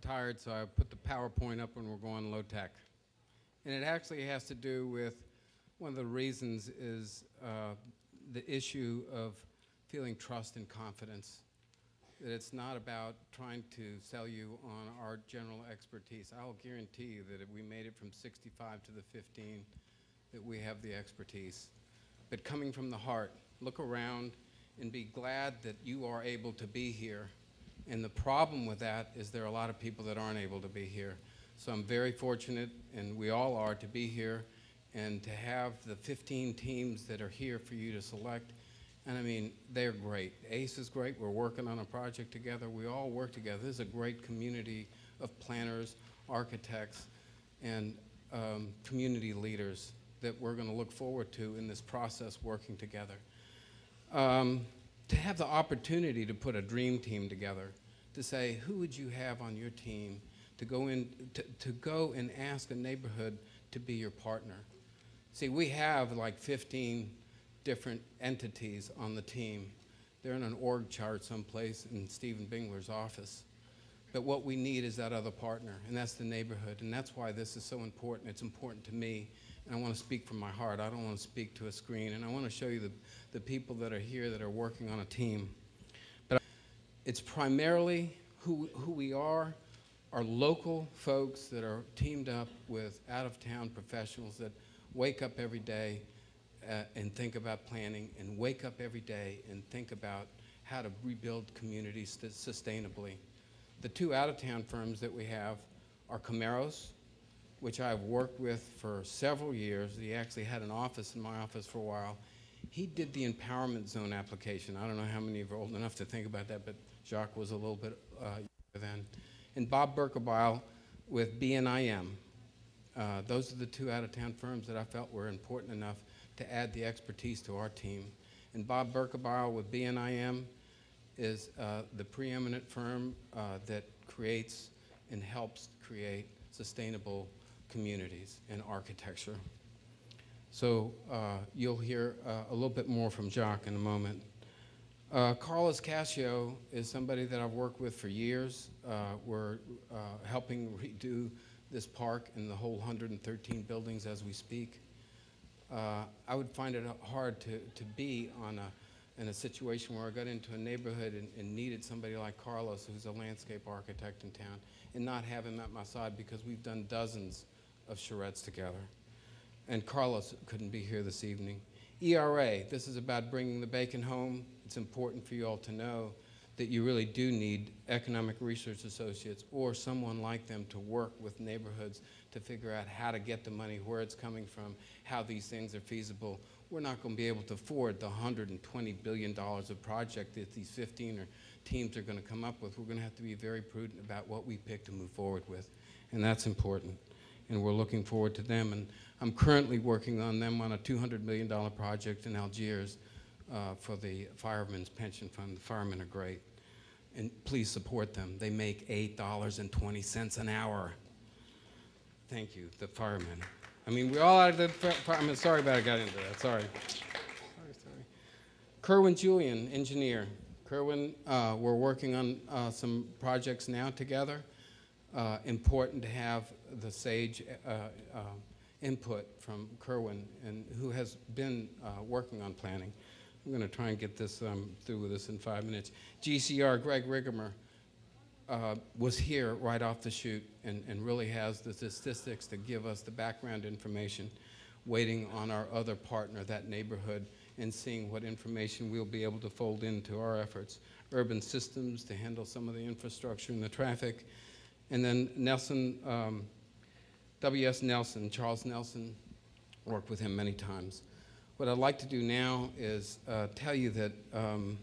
Tired, so I put the PowerPoint up when we're going low tech. And it actually has to do with, one of the reasons is uh, the issue of feeling trust and confidence. That it's not about trying to sell you on our general expertise. I'll guarantee you that if we made it from 65 to the 15, that we have the expertise. But coming from the heart, look around and be glad that you are able to be here. And the problem with that is there are a lot of people that aren't able to be here. So I'm very fortunate, and we all are, to be here and to have the 15 teams that are here for you to select. And I mean, they're great. ACE is great. We're working on a project together. We all work together. This is a great community of planners, architects, and um, community leaders that we're going to look forward to in this process working together. Um, to have the opportunity to put a dream team together, to say, who would you have on your team to go in, to, to go and ask a neighborhood to be your partner? See, we have like 15 different entities on the team. They're in an org chart someplace in Stephen Bingler's office. But what we need is that other partner, and that's the neighborhood. And that's why this is so important. It's important to me. And I want to speak from my heart. I don't want to speak to a screen. And I want to show you the, the people that are here that are working on a team. It's primarily who, who we are, are local folks that are teamed up with out-of-town professionals that wake up every day uh, and think about planning and wake up every day and think about how to rebuild communities sustainably. The two out-of-town firms that we have are Camiros, which I've worked with for several years. He actually had an office in my office for a while. He did the empowerment zone application. I don't know how many of you are old enough to think about that, but Jacques was a little bit uh, younger then. And Bob Berkebile with BNIM. Uh, those are the two out-of-town firms that I felt were important enough to add the expertise to our team. And Bob Berkebile with BNIM is uh, the preeminent firm uh, that creates and helps create sustainable communities and architecture. So uh, you'll hear uh, a little bit more from Jacques in a moment. Uh, Carlos Cascio is somebody that I've worked with for years. Uh, we're uh, helping redo this park and the whole 113 buildings as we speak. Uh, I would find it hard to, to be on a, in a situation where I got into a neighborhood and, and needed somebody like Carlos, who's a landscape architect in town, and not have him at my side because we've done dozens of charrettes together. And Carlos couldn't be here this evening. ERA, this is about bringing the bacon home. It's important for you all to know that you really do need economic research associates or someone like them to work with neighborhoods to figure out how to get the money, where it's coming from, how these things are feasible. We're not going to be able to afford the $120 billion of project that these 15 or teams are going to come up with. We're going to have to be very prudent about what we pick to move forward with, and that's important. And we're looking forward to them. And I'm currently working on them on a $200 million project in Algiers uh, for the Firemen's Pension Fund. The firemen are great. And please support them. They make $8.20 an hour. Thank you, the firemen. I mean, we all are the firemen. Sorry about I got into that. Sorry. Sorry, sorry. Kerwin Julian, engineer. Kerwin, uh, we're working on uh, some projects now together. Uh, important to have the SAGE uh, uh, input from Kerwin, and who has been uh, working on planning. I'm going to try and get this um, through with this in five minutes. GCR, Greg Rigamer, uh, was here right off the shoot and, and really has the statistics to give us the background information, waiting on our other partner, that neighborhood, and seeing what information we'll be able to fold into our efforts. Urban systems to handle some of the infrastructure and the traffic. And then Nelson, um, W.S. Nelson, Charles Nelson, worked with him many times. What I'd like to do now is uh, tell you that um,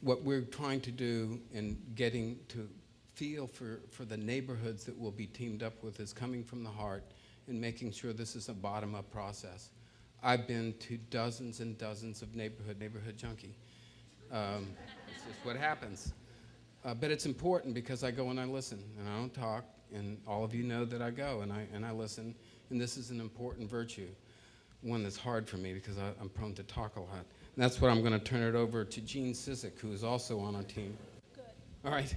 what we're trying to do in getting to feel for, for the neighborhoods that we'll be teamed up with is coming from the heart and making sure this is a bottom-up process. I've been to dozens and dozens of neighborhood, neighborhood junkie. Um, it's just what happens. Uh, but it's important because I go and I listen and I don't talk, and all of you know that I go and I, and I listen, and this is an important virtue, one that's hard for me because I, am prone to talk a lot. And that's what I'm going to turn it over to Gene Cizek, who is also on our team. Good. All right.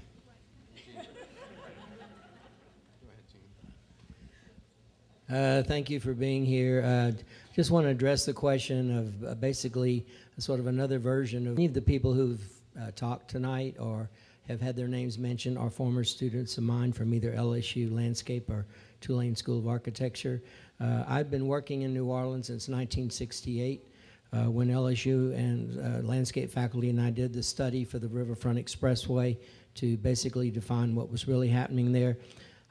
Uh, thank you for being here. Uh, just want to address the question of uh, basically sort of another version of any of the people who've uh, talked tonight or have had their names mentioned are former students of mine from either LSU landscape or Tulane School of Architecture. Uh, I've been working in New Orleans since 1968 uh, when LSU and uh, landscape faculty and I did the study for the Riverfront Expressway to basically define what was really happening there.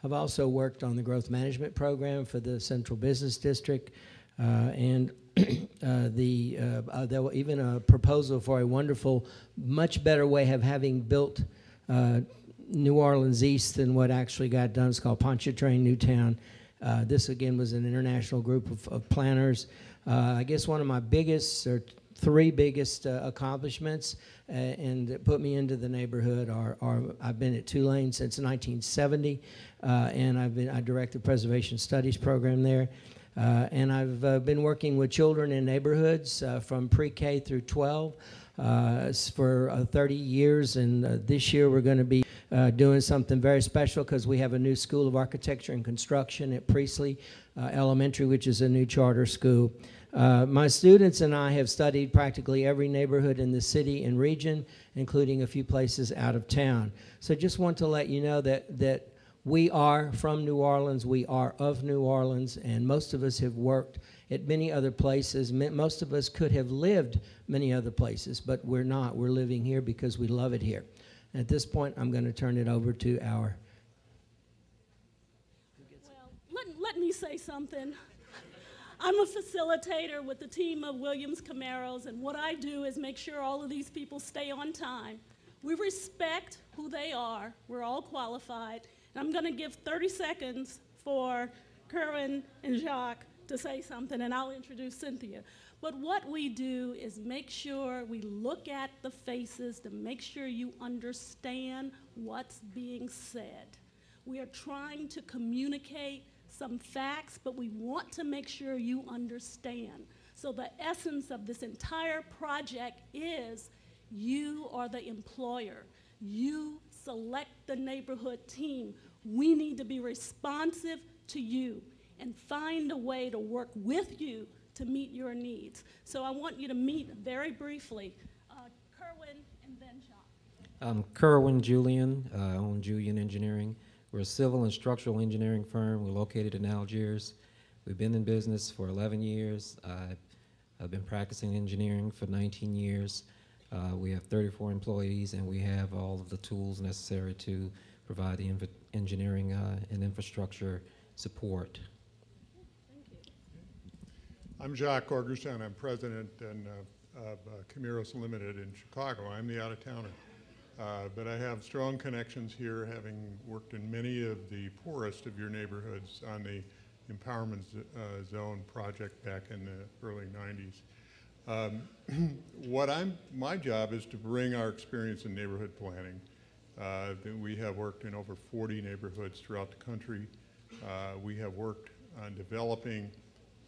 I've also worked on the growth management program for the Central Business District, uh, and uh, the uh, uh, there was even a proposal for a wonderful, much better way of having built uh, New Orleans East than what actually got done. It's called Pontchartrain Newtown. Uh, this again was an international group of, of planners. Uh, I guess one of my biggest or three biggest uh, accomplishments uh, and that put me into the neighborhood are, are I've been at Tulane since 1970, uh, and I've been I direct the preservation studies program there. Uh, and I've uh, been working with children in neighborhoods from pre-K through 12 uh, for uh, 30 years, and this year we're going to be uh, doing something very special because we have a new School of Architecture and Construction at Priestley uh, Elementary, which is a new charter school. Uh, my students and I have studied practically every neighborhood in the city and region, including a few places out of town. So just want to let you know that, that we are from New Orleans, we are of New Orleans, and most of us have worked at many other places. Most of us could have lived many other places, but we're not. We're living here because we love it here. At this point, I'm going to turn it over to our Well, let, let me say something. I'm a facilitator with the team of Williams Camiros, and what I do is make sure all of these people stay on time. We respect who they are, we're all qualified, and I'm going to give 30 seconds for Kerwin and Jacques to say something, and I'll introduce Cynthia. But what we do is make sure we look at the faces to make sure you understand what's being said. We are trying to communicate some facts, but we want to make sure you understand. So, the essence of this entire project is you are the employer. You select the neighborhood team. We need to be responsive to you and find a way to work with you to meet your needs. So, I want you to meet very briefly uh, Kerwin and then. I'm Kerwin Julian, uh, I own Julian Engineering. We're a civil and structural engineering firm. We're located in Algiers. We've been in business for 11 years. I- I've been practicing engineering for 19 years. Uh, We have 34 employees, and we have all of the tools necessary to provide the engineering uh, and infrastructure support. I'm Jacques Gourguechon. I'm president and, uh, of uh, Camiros Limited in Chicago. I'm the out-of-towner. Uh, But I have strong connections here, having worked in many of the poorest of your neighborhoods on the Empowerment uh, Zone project back in the early 90s. Um, What I'm, my job is to bring our experience in neighborhood planning. Uh, We have worked in over 40 neighborhoods throughout the country. Uh, We have worked on developing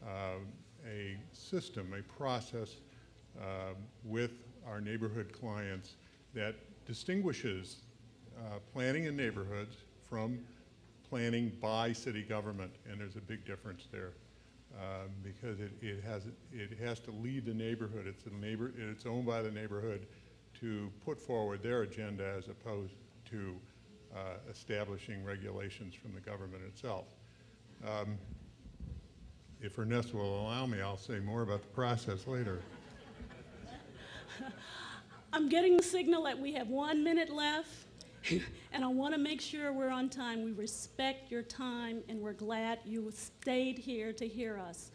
um, a system, a process um, with our neighborhood clients that distinguishes uh, planning in neighborhoods from planning by city government, and there's a big difference there. um, Because it, it has, it has to lead the neighborhood, it's a neighbor, it's owned by the neighborhood to put forward their agenda as opposed to uh, establishing regulations from the government itself. Um, If Ernest will allow me, I'll say more about the process later. I'm getting the signal that we have one minute left, and I want to make sure we're on time. We respect your time, and we're glad you stayed here to hear us.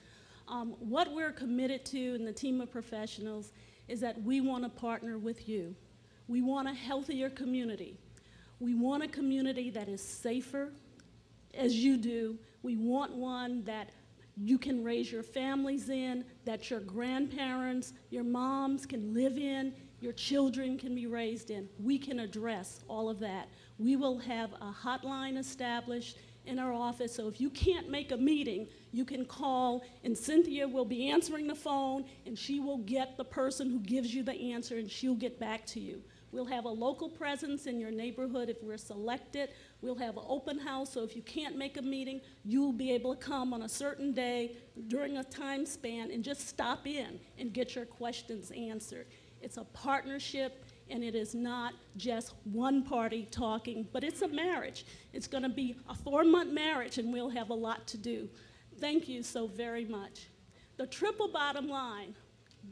Um, what we're committed to in the team of professionals is that we want to partner with you. We want a healthier community. We want a community that is safer, as you do. We want one that you can raise your families in, that your grandparents, your moms can live in, your children can be raised in. We can address all of that. We will have a hotline established in our office, so if you can't make a meeting, you can call, and Cynthia will be answering the phone, and she will get the person who gives you the answer, and she'll get back to you. We'll have a local presence in your neighborhood if we're selected. We'll have an open house, so if you can't make a meeting, you'll be able to come on a certain day during a time span and just stop in and get your questions answered. It's a partnership, and it is not just one party talking, but it's a marriage. It's going to be a four month marriage, and we'll have a lot to do. Thank you so very much. The triple bottom line,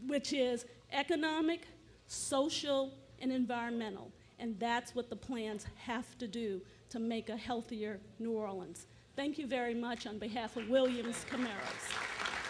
which is economic, social, and environmental. And that's what the plans have to do to make a healthier New Orleans. Thank you very much on behalf of Williams Camiros.